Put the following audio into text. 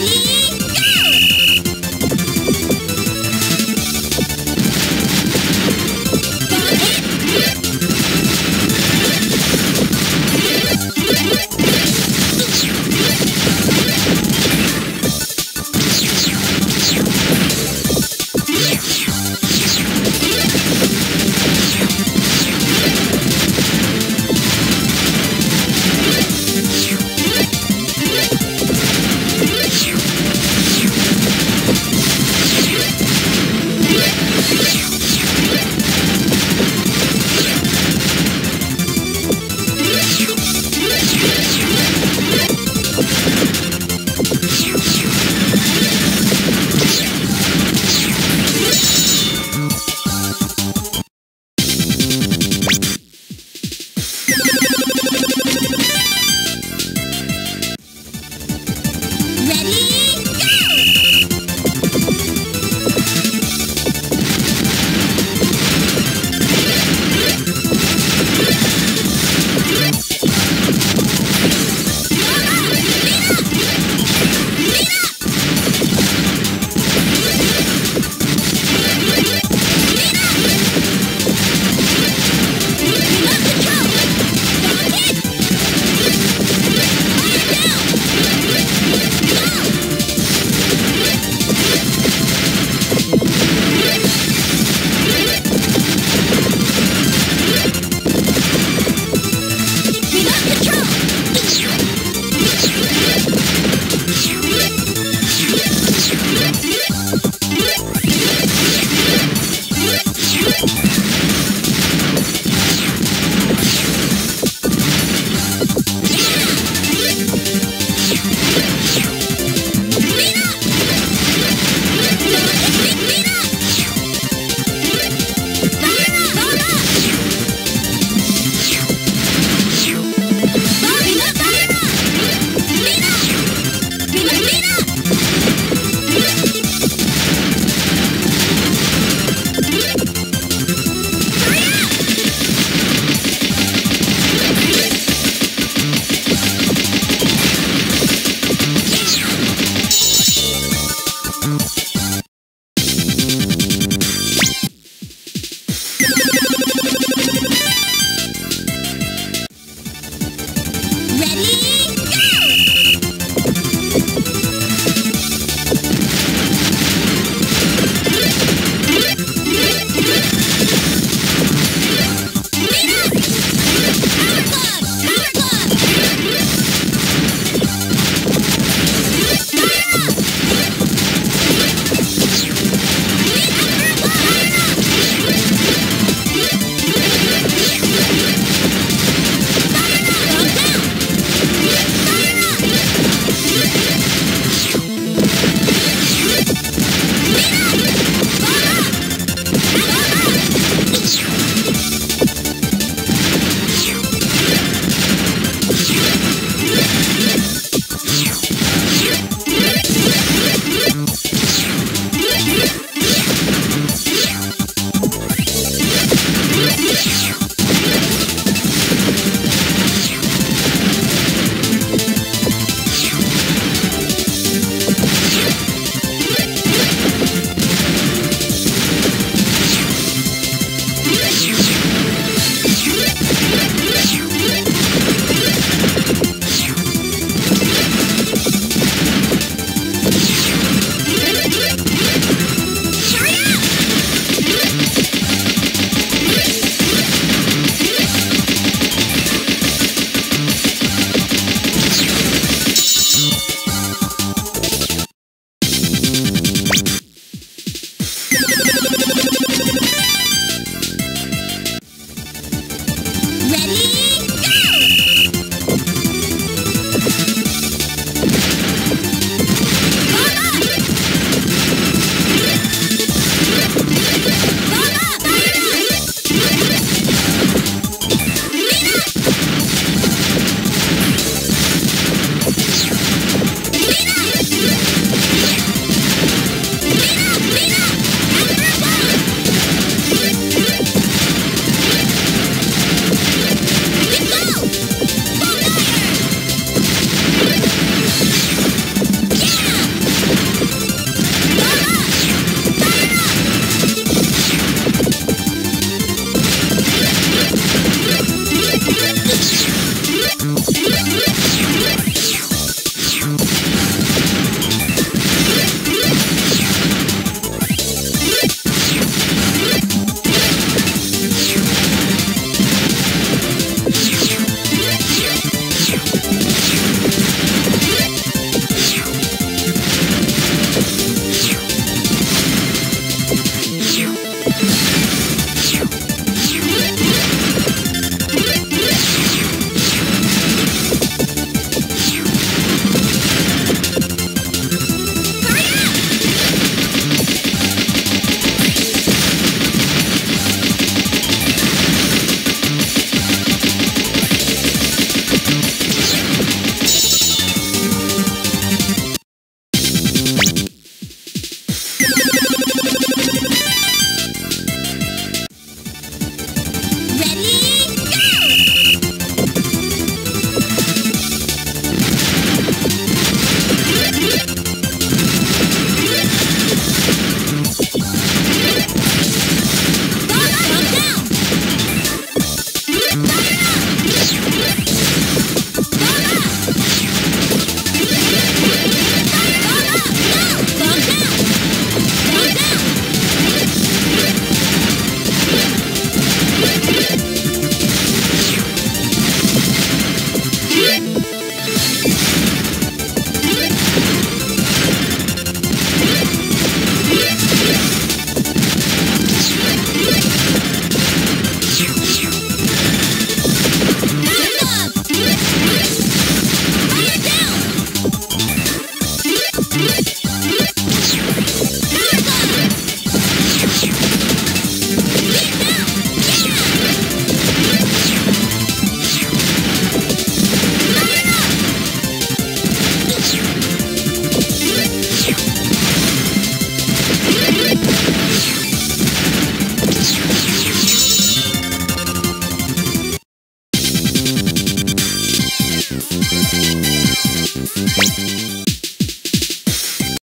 Lee.